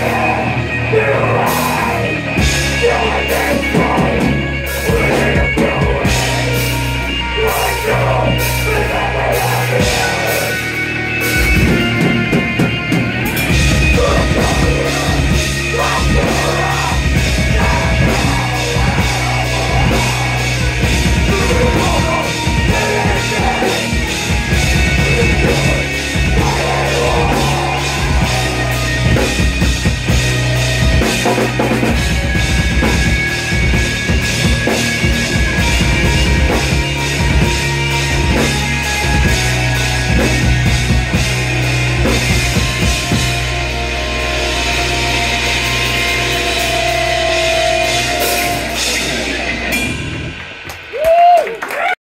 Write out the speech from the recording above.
Yeah!